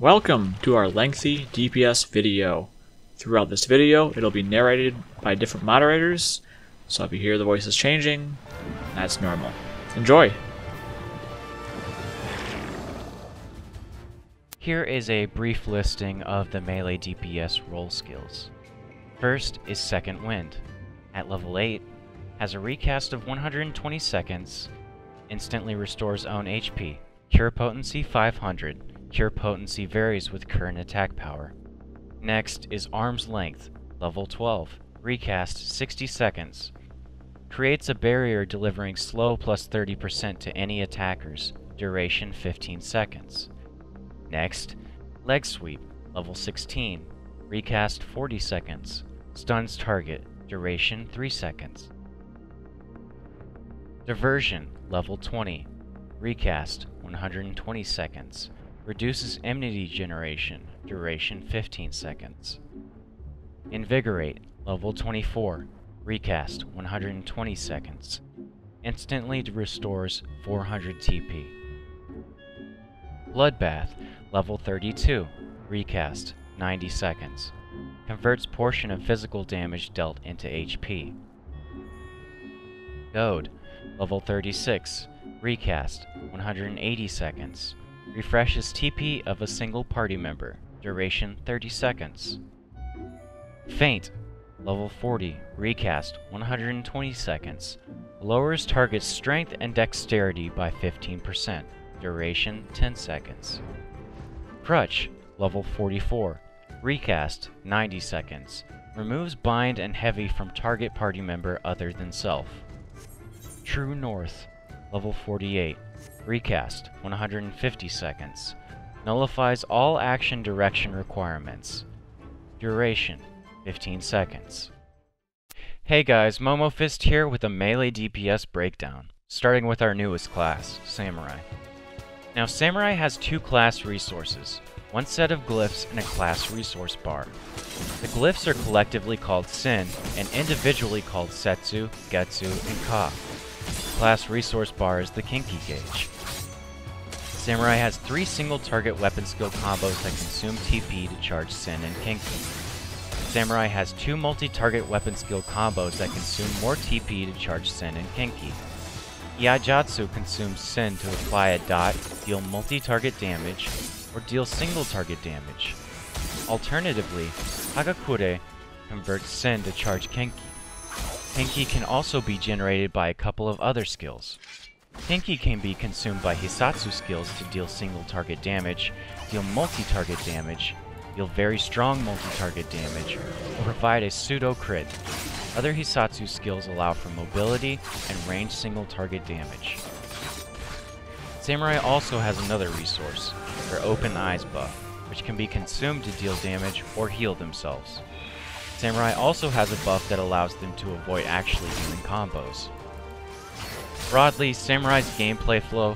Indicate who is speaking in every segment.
Speaker 1: Welcome to our lengthy DPS video. Throughout this video, it'll be narrated by different moderators, so if you hear the voices changing, that's normal. Enjoy!
Speaker 2: Here is a brief listing of the melee DPS role skills. First is Second Wind. At level 8, has a recast of 120 seconds, instantly restores own HP, cure potency 500, cure potency varies with current attack power. Next is Arm's Length, level 12, recast 60 seconds, creates a barrier delivering slow plus 30% to any attackers, duration 15 seconds. Next, Leg Sweep, level 16, recast 40 seconds, stuns target, duration 3 seconds. Diversion, level 20, recast 120 seconds, reduces enmity generation, duration 15 seconds. Invigorate, level 24, recast 120 seconds, instantly restores 400 TP. Bloodbath, level 32, recast 90 seconds, converts portion of physical damage dealt into HP. Goad, level 36, recast 180 seconds, refreshes TP of a single party member, duration 30 seconds. Feint. level 40, recast 120 seconds, lowers target's strength and dexterity by 15%, duration 10 seconds. Crutch, level 44, recast 90 seconds, removes bind and heavy from target party member other than self. True North, level 48, recast 150 seconds, nullifies all action direction requirements. Duration 15 seconds. Hey guys, MomoFist here with a melee DPS breakdown, starting with our newest class, Samurai. Now Samurai has two class resources, one set of glyphs and a class resource bar. The glyphs are collectively called Sin and individually called Setsu, Getsu, and Ka. Class resource bar is the Kenki gauge. Samurai has three single target weapon skill combos that consume TP to charge Sin and Kenki. Samurai has two multi-target weapon skill combos that consume more TP to charge Sin and Kenki. Iaijutsu consumes Sin to apply a dot, deal multi-target damage, or deal single-target damage. Alternatively, Hagakure converts Sin to charge Kenki. Kenki can also be generated by a couple of other skills. Kenki can be consumed by Hisatsu skills to deal single-target damage, deal multi-target damage, deal very strong multi-target damage, or provide a pseudo-crit. Other Hisatsu skills allow for mobility and range single-target damage. Samurai also has another resource, their Open Eyes buff, which can be consumed to deal damage or heal themselves. Samurai also has a buff that allows them to avoid actually doing combos. Broadly, Samurai's gameplay flow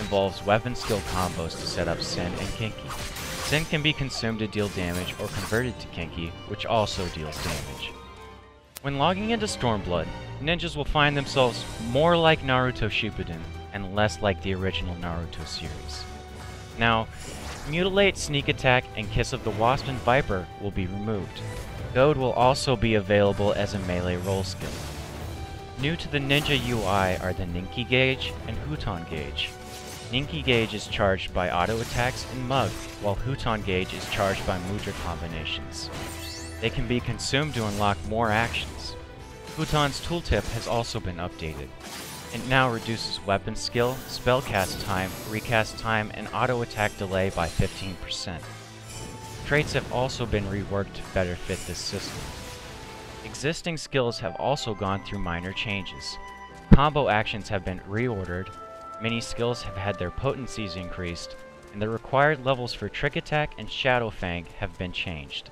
Speaker 2: involves weapon skill combos to set up Sin and Kenki. Sin can be consumed to deal damage or converted to Kenki, which also deals damage. When logging into Stormblood, ninjas will find themselves more like Naruto Shippuden and less like the original Naruto series. Now, Mutilate, Sneak Attack, and Kiss of the Wasp and Viper will be removed. Goad will also be available as a melee role skill. New to the Ninja UI are the Ninki Gauge and Huton Gauge. Ninki Gauge is charged by auto attacks and Mug, while Huton Gauge is charged by Mudra combinations. They can be consumed to unlock more actions. Huton's tooltip has also been updated. It now reduces weapon skill, spellcast time, recast time, and auto attack delay by 15%. Traits have also been reworked to better fit this system. Existing skills have also gone through minor changes. Combo actions have been reordered, many skills have had their potencies increased, and the required levels for Trick Attack and Shadow Fang have been changed.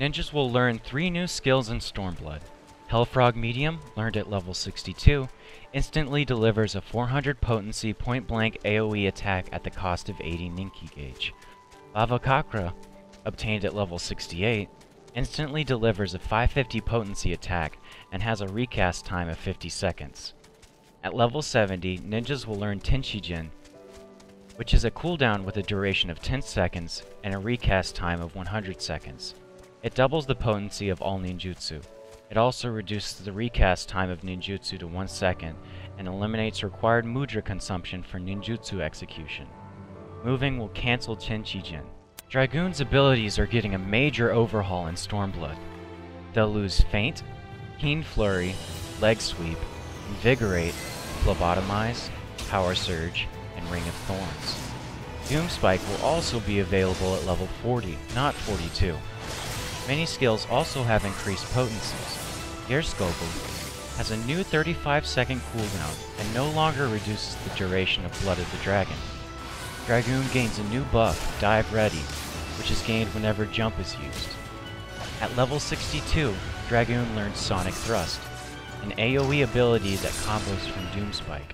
Speaker 2: Ninjas will learn three new skills in Stormblood. Hellfrog Medium, learned at level 62, instantly delivers a 400 potency point-blank AoE attack at the cost of 80 Ninki gauge. Bhavacakra, obtained at level 68, instantly delivers a 550 potency attack and has a recast time of 50 seconds. At level 70, ninjas will learn Ten Chi Jin, which is a cooldown with a duration of 10 seconds and a recast time of 100 seconds. It doubles the potency of all ninjutsu. It also reduces the recast time of ninjutsu to 1 second and eliminates required mudra consumption for ninjutsu execution. Moving will cancel Ten Chi Jin. Dragoon's abilities are getting a major overhaul in Stormblood. They'll lose Feint, Keen Flurry, Leg Sweep, Invigorate, Phlebotomize, Power Surge, and Ring of Thorns. Doomspike will also be available at level 40, not 42. Many skills also have increased potencies. Geirskogul has a new 35 second cooldown and no longer reduces the duration of Blood of the Dragon. Dragoon gains a new buff, Dive Ready, which is gained whenever jump is used. At level 62, Dragoon learns Sonic Thrust, an AoE ability that combos from Doomspike.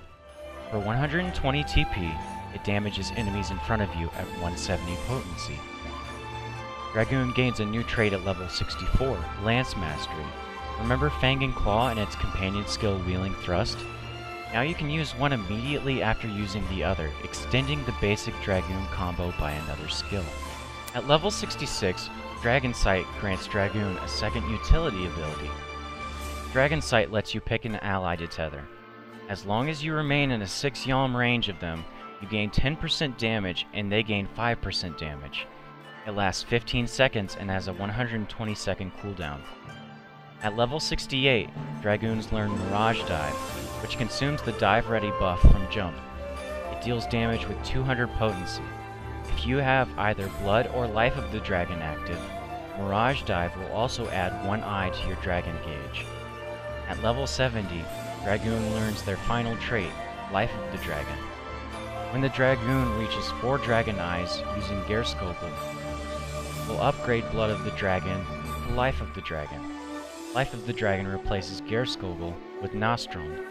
Speaker 2: For 120 TP, it damages enemies in front of you at 170 potency. Dragoon gains a new trait at level 64, Lance Mastery. Remember Fang and Claw and its companion skill Wheeling Thrust? Now you can use one immediately after using the other, extending the basic Dragoon combo by another skill. At level 66, Dragon Sight grants Dragoon a second utility ability. Dragon Sight lets you pick an ally to tether. As long as you remain in a 6 yalm range of them, you gain 10% damage and they gain 5% damage. It lasts 15 seconds and has a 120 second cooldown. At level 68, Dragoons learn Mirage Dive, which consumes the dive ready buff from jump. It deals damage with 200 potency. If you have either Blood or Life of the Dragon active, Mirage Dive will also add one eye to your dragon gauge. At level 70, Dragoon learns their final trait, Life of the Dragon. When the Dragoon reaches 4 Dragon Eyes using Geirskogul, will upgrade Blood of the Dragon to Life of the Dragon. Life of the Dragon replaces Geirskogul with Nastrond.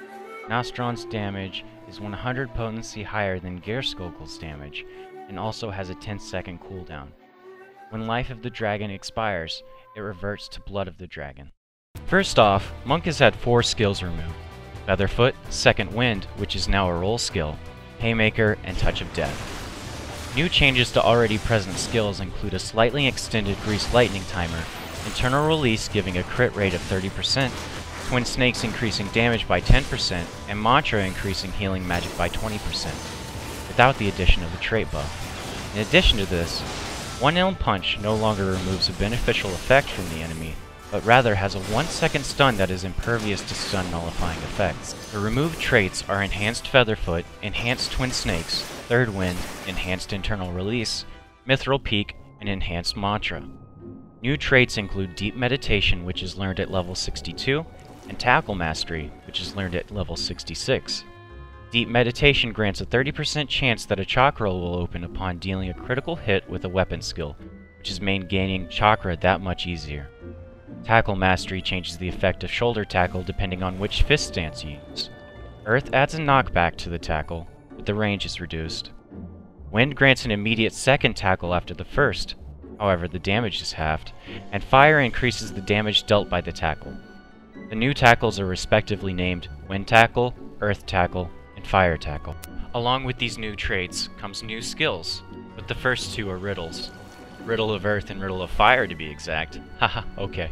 Speaker 2: Nastrond's damage is 100 potency higher than Geirskogul's damage, and also has a 10 second cooldown. When Life of the Dragon expires, it reverts to Blood of the Dragon. First off, Monk has had 4 skills removed. Featherfoot, Second Wind, which is now a role skill, Haymaker, and Touch of Death. New changes to already present skills include a slightly extended Grease Lightning timer, Internal Release giving a crit rate of 30%, Twin Snakes increasing damage by 10%, and Mantra increasing healing magic by 20%, without the addition of a trait buff. In addition to this, One Ilm Punch no longer removes a beneficial effect from the enemy, but rather has a 1 second stun that is impervious to stun nullifying effects. The removed traits are Enhanced Featherfoot, Enhanced Twin Snakes, Third Wind, Enhanced Internal Release, Mithril Peak, and Enhanced Mantra. New traits include Deep Meditation, which is learned at level 62, and Tackle Mastery, which is learned at level 66. Deep Meditation grants a 30% chance that a chakra will open upon dealing a critical hit with a weapon skill, which is made gaining chakra that much easier. Tackle Mastery changes the effect of shoulder tackle depending on which fist stance you use. Earth adds a knockback to the tackle, but the range is reduced. Wind grants an immediate second tackle after the first, however the damage is halved, and Fire increases the damage dealt by the tackle. The new tackles are respectively named Wind Tackle, Earth Tackle, and Fire Tackle. Along with these new traits comes new skills, but the first two are riddles. Riddle of Earth and Riddle of Fire to be exact. Haha, okay.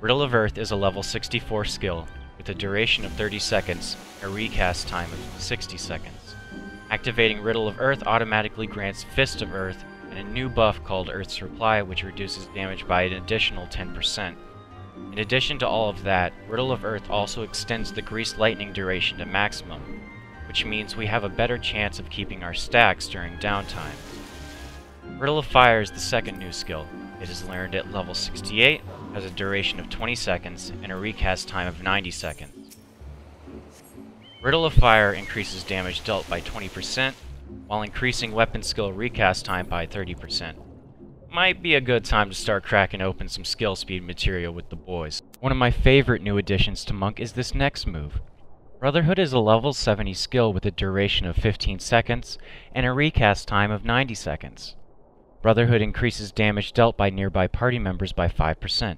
Speaker 2: Riddle of Earth is a level 64 skill, with a duration of 30 seconds, and a recast time of 60 seconds. Activating Riddle of Earth automatically grants Fist of Earth and a new buff called Earth's Reply which reduces damage by an additional 10%. In addition to all of that, Riddle of Earth also extends the Grease Lightning duration to maximum, which means we have a better chance of keeping our stacks during downtime. Riddle of Fire is the second new skill. It is learned at level 68, has a duration of 20 seconds, and a recast time of 90 seconds. Riddle of Fire increases damage dealt by 20%, while increasing weapon skill recast time by 30%. Might be a good time to start cracking open some skill speed material with the boys. One of my favorite new additions to Monk is this next move. Brotherhood is a level 70 skill with a duration of 15 seconds and a recast time of 90 seconds. Brotherhood increases damage dealt by nearby party members by 5%.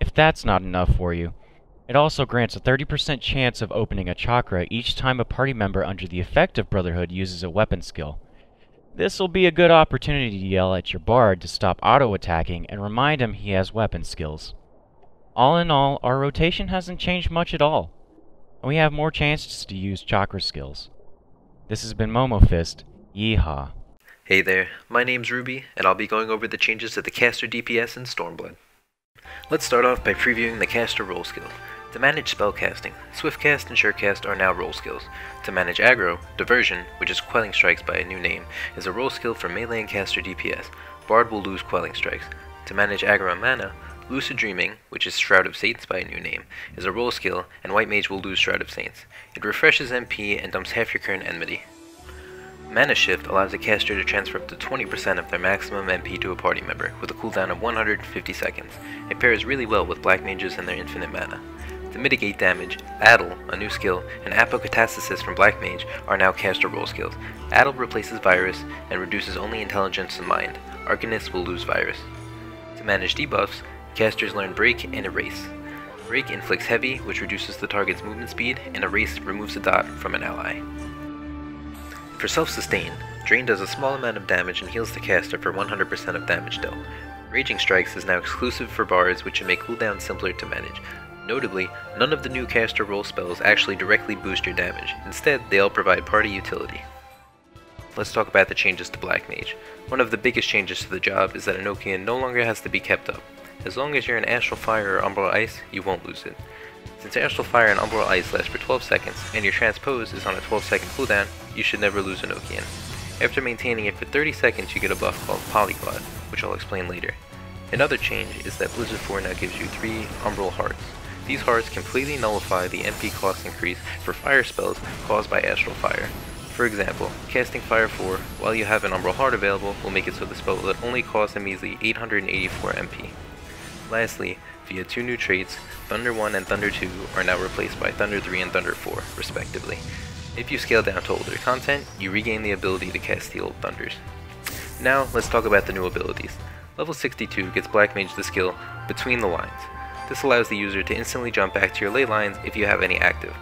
Speaker 2: If that's not enough for you, it also grants a 30% chance of opening a chakra each time a party member under the effect of Brotherhood uses a weapon skill. This will be a good opportunity to yell at your bard to stop auto-attacking and remind him he has weapon skills. All in all, our rotation hasn't changed much at all, and we have more chances to use chakra skills. This has been Momofist. Yeehaw.
Speaker 3: Hey there, my name's Ruby, and I'll be going over the changes to the caster DPS in Stormblood. Let's start off by previewing the caster role skill. To manage spellcasting, Swiftcast and Surecast are now role skills. To manage aggro, Diversion, which is Quelling Strikes by a new name, is a role skill for melee and caster DPS. Bard will lose Quelling Strikes. To manage aggro and mana, Lucid Dreaming, which is Shroud of Saints by a new name, is a role skill, and White Mage will lose Shroud of Saints. It refreshes MP and dumps half your current enmity. Mana Shift allows a caster to transfer up to 20% of their maximum MP to a party member, with a cooldown of 150 seconds. It pairs really well with Black Mages and their infinite mana. To mitigate damage, Addle, a new skill, and Apocatastasis from Black Mage are now caster role skills. Addle replaces Virus and reduces only Intelligence and Mind. Arcanist will lose Virus. To manage debuffs, casters learn Break and Erase. Break inflicts Heavy, which reduces the target's movement speed, and Erase removes a dot from an ally. For self-sustain, Drain does a small amount of damage and heals the caster for 100% of damage dealt. Raging Strikes is now exclusive for bards which make cooldown simpler to manage. Notably, none of the new caster role spells actually directly boost your damage, instead they all provide party utility. Let's talk about the changes to Black Mage. One of the biggest changes to the job is that Enochian no longer has to be kept up. As long as you're in Astral Fire or Umbral Ice, you won't lose it. Since Astral Fire and Umbral Ice last for 12 seconds, and your Transpose is on a 12 second cooldown, you should never lose Enochian. After maintaining it for 30 seconds you get a buff called Polyglot, which I'll explain later. Another change is that Blizzard 4 now gives you 3 Umbral Hearts. These hearts completely nullify the MP cost increase for fire spells caused by Astral Fire. For example, casting Fire 4 while you have an Umbral Heart available will make it so the spell will only cost a measly 884 MP. Lastly, via two new traits, Thunder 1 and Thunder 2 are now replaced by Thunder 3 and Thunder 4, respectively. If you scale down to older content, you regain the ability to cast the old Thunders. Now, let's talk about the new abilities. Level 62 gets Black Mage the skill Between the Lines. This allows the user to instantly jump back to your ley lines if you have any active.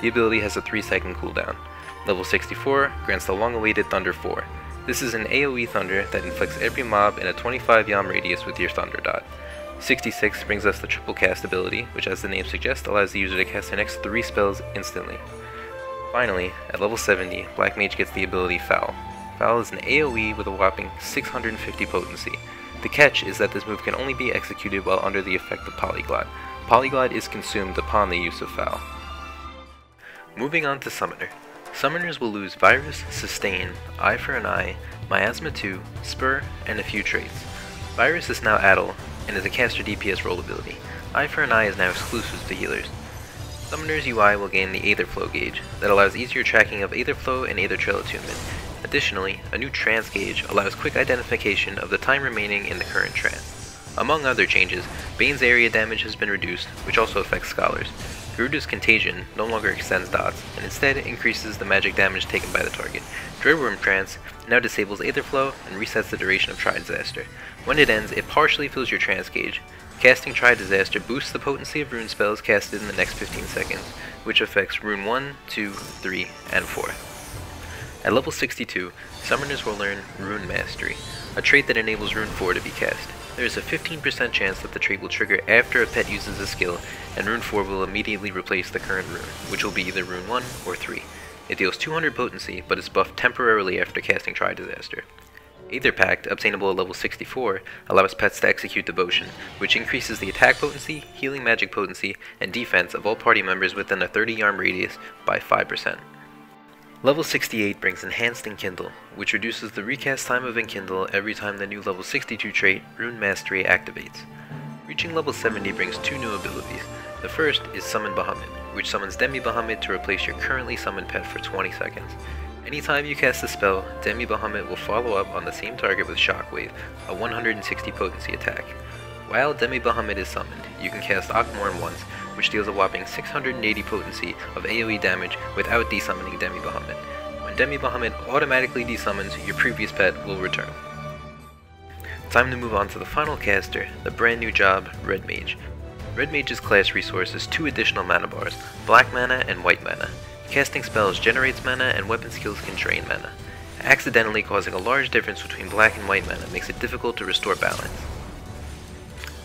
Speaker 3: The ability has a 3 second cooldown. Level 64 grants the long-awaited Thunder 4. This is an AoE Thunder that inflicts every mob in a 25 yalm radius with your Thunder Dot. 66 brings us the triple cast ability, which as the name suggests allows the user to cast the next 3 spells instantly. Finally, at level 70, Black Mage gets the ability Foul. Foul is an AoE with a whopping 650 potency. The catch is that this move can only be executed while under the effect of Polyglot. Polyglot is consumed upon the use of Foul. Moving on to Summoner. Summoners will lose Virus, Sustain, Eye for an Eye, Miasma 2, Spur, and a few traits. Virus is now Addle, and is a caster DPS role ability. Eye for an Eye is now exclusive to healers. Summoner's UI will gain the Aetherflow gauge, that allows easier tracking of Aetherflow and Aether Trail attunement. Additionally, a new Trance gauge allows quick identification of the time remaining in the current trance. Among other changes, Bane's area damage has been reduced, which also affects Scholars. Garuda's Contagion no longer extends dots, and instead increases the magic damage taken by the target. Dreadworm Trance now disables Aetherflow and resets the duration of Tri Disaster. When it ends, it partially fills your Trance gauge. Casting Tri Disaster boosts the potency of rune spells casted in the next 15 seconds, which affects Rune 1, 2, 3, and 4. At level 62, Summoners will learn Rune Mastery, a trait that enables Rune 4 to be cast. There is a 15% chance that the trait will trigger after a pet uses a skill, and Rune 4 will immediately replace the current rune, which will be either Rune 1 or 3. It deals 200 potency, but is buffed temporarily after casting Tri Disaster. Aether Pact, obtainable at level 64, allows pets to execute Devotion, which increases the attack potency, healing magic potency, and defense of all party members within a 30 yalm radius by 5%. Level 68 brings Enhanced Enkindle, which reduces the recast time of Enkindle every time the new level 62 trait, Rune Mastery, activates. Reaching level 70 brings two new abilities. The first is Summon Bahamut, which summons Demi Bahamut to replace your currently summoned pet for 20 seconds. Anytime you cast a spell, Demi Bahamut will follow up on the same target with Shockwave, a 160 potency attack. While Demi Bahamut is summoned, you can cast Akh Morn once, which deals a whopping 680 potency of AoE damage without desummoning Demi Bahamut. When Demi Bahamut automatically desummons, your previous pet will return. Time to move on to the final caster, the brand new job, Red Mage. Red Mage's class resource is two additional mana bars, black mana and white mana. Casting spells generates mana and weapon skills can drain mana. Accidentally causing a large difference between black and white mana makes it difficult to restore balance.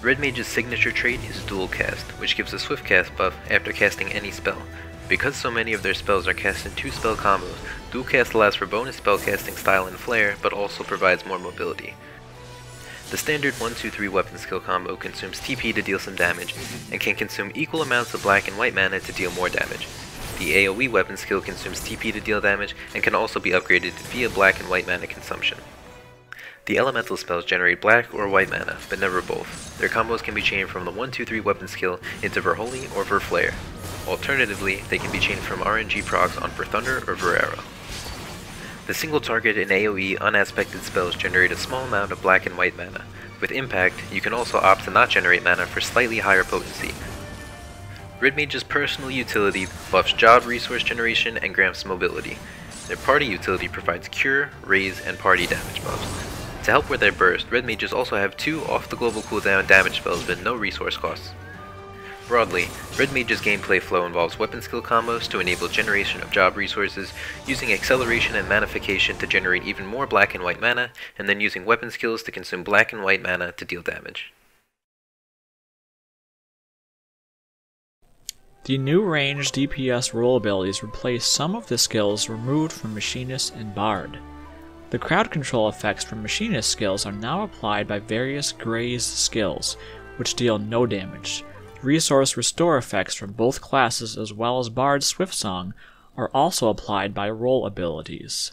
Speaker 3: Red Mage's signature trait is Dual Cast, which gives a swift cast buff after casting any spell. Because so many of their spells are cast in two spell combos, Dual Cast allows for bonus spellcasting style and flair, but also provides more mobility. The standard 1-2-3 weapon skill combo consumes TP to deal some damage, and can consume equal amounts of black and white mana to deal more damage. The AoE weapon skill consumes TP to deal damage, and can also be upgraded via black and white mana consumption. The elemental spells generate black or white mana, but never both. Their combos can be chained from the 1-2-3 weapon skill into Verholy or Verflare. Alternatively, they can be chained from RNG procs on Verthunder or Veraero. The single target and AoE unaspected spells generate a small amount of black and white mana. With Impact, you can also opt to not generate mana for slightly higher potency. Red Mage's personal utility buffs job resource generation and grants mobility. Their party utility provides cure, raise, and party damage buffs. To help with their burst, red mages also have two off the global cooldown damage spells with no resource costs. Broadly, Red Mage's gameplay flow involves weapon skill combos to enable generation of job resources, using acceleration and manafication to generate even more black and white mana, and then using weapon skills to consume black and white mana to deal damage.
Speaker 1: The new range DPS role abilities replace some of the skills removed from Machinist and Bard. The crowd control effects from Machinist skills are now applied by various Graze skills, which deal no damage. Resource restore effects from both classes as well as Bard's Swift Song are also applied by role abilities.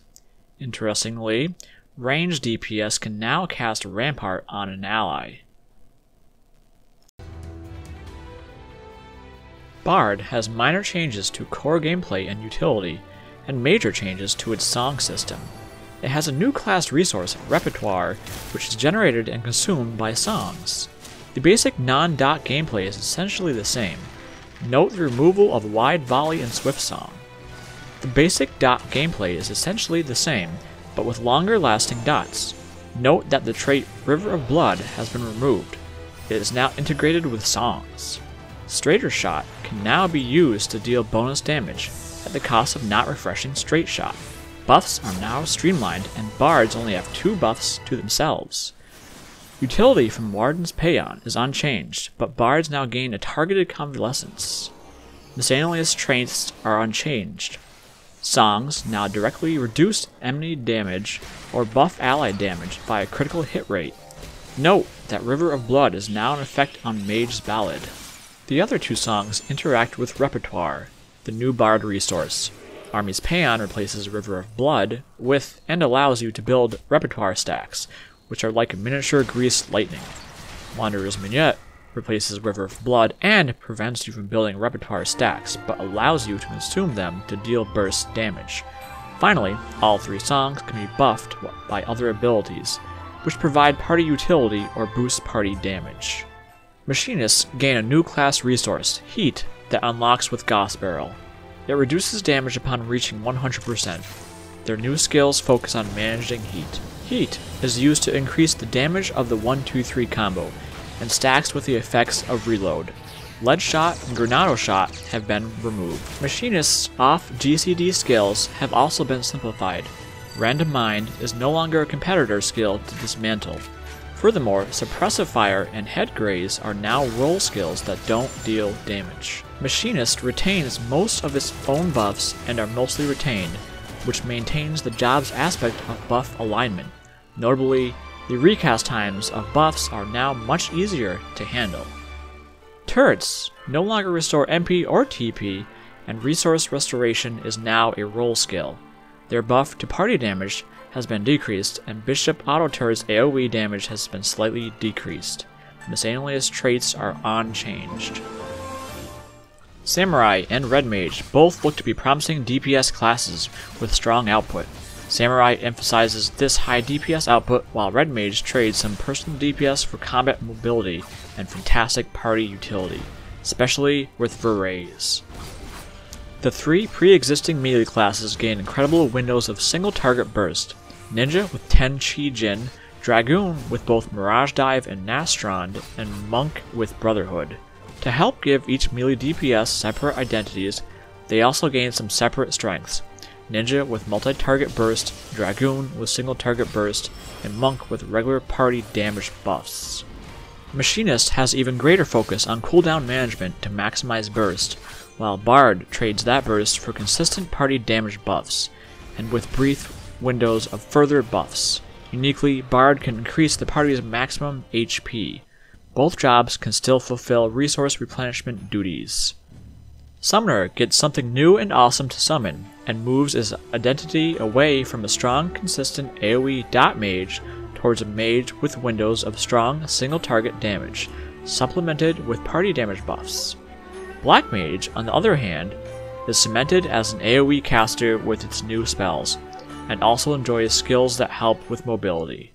Speaker 1: Interestingly, range DPS can now cast Rampart on an ally. Bard has minor changes to core gameplay and utility, and major changes to its song system. It has a new class resource, Repertoire, which is generated and consumed by songs. The basic non-dot gameplay is essentially the same. Note the removal of Wide Volley and Swift Song. The basic dot gameplay is essentially the same, but with longer lasting dots. Note that the trait River of Blood has been removed. It is now integrated with songs. Straighter Shot can now be used to deal bonus damage, at the cost of not refreshing Straight Shot. Buffs are now streamlined, and bards only have two buffs to themselves. Utility from Warden's Paean is unchanged, but bards now gain a targeted convalescence. Miscellaneous traits are unchanged. Songs now directly reduce enemy damage or buff ally damage by a critical hit rate. Note that River of Blood is now in effect on Mage's Ballad. The other two songs interact with Repertoire, the new bard resource, Army's Paean replaces River of Blood with and allows you to build repertoire stacks, which are like miniature grease lightning. Wanderer's Minuet replaces River of Blood and prevents you from building repertoire stacks, but allows you to consume them to deal burst damage. Finally, all three songs can be buffed by other abilities, which provide party utility or boost party damage. Machinists gain a new class resource, Heat, that unlocks with Gauss Barrel. It reduces damage upon reaching 100%. Their new skills focus on managing heat. Heat is used to increase the damage of the 1-2-3 combo, and stacks with the effects of reload. Lead Shot and Granado Shot have been removed. Machinists' off GCD skills have also been simplified. Rend Mind is no longer a competitor skill to dismantle. Furthermore, Suppressive Fire and Head Graze are now role skills that don't deal damage. Machinist retains most of its own buffs and are mostly retained, which maintains the job's aspect of buff alignment. Notably, the recast times of buffs are now much easier to handle. Turrets no longer restore MP or TP, and resource restoration is now a role skill. Their buff to party damage has been decreased, and Bishop Auto Turret's AoE damage has been slightly decreased. Miscellaneous traits are unchanged. Samurai and Red Mage both look to be promising DPS classes with strong output. Samurai emphasizes this high DPS output while Red Mage trades some personal DPS for combat mobility and fantastic party utility, especially with Verraise. The three pre-existing melee classes gain incredible windows of single target burst, Ninja with Ten Chi Jin, Dragoon with both Mirage Dive and Nastrond, and Monk with Brotherhood. To help give each melee DPS separate identities, they also gain some separate strengths. Ninja with multi-target burst, Dragoon with single target burst, and Monk with regular party damage buffs. Machinist has even greater focus on cooldown management to maximize burst, while Bard trades that burst for consistent party damage buffs, and with brief windows of further buffs. Uniquely, Bard can increase the party's maximum HP. Both jobs can still fulfill resource replenishment duties. Summoner gets something new and awesome to summon, and moves his identity away from a strong, consistent AoE dot mage towards a mage with windows of strong single target damage, supplemented with party damage buffs. Black Mage, on the other hand, is cemented as an AoE caster with its new spells, and also enjoy skills that help with mobility.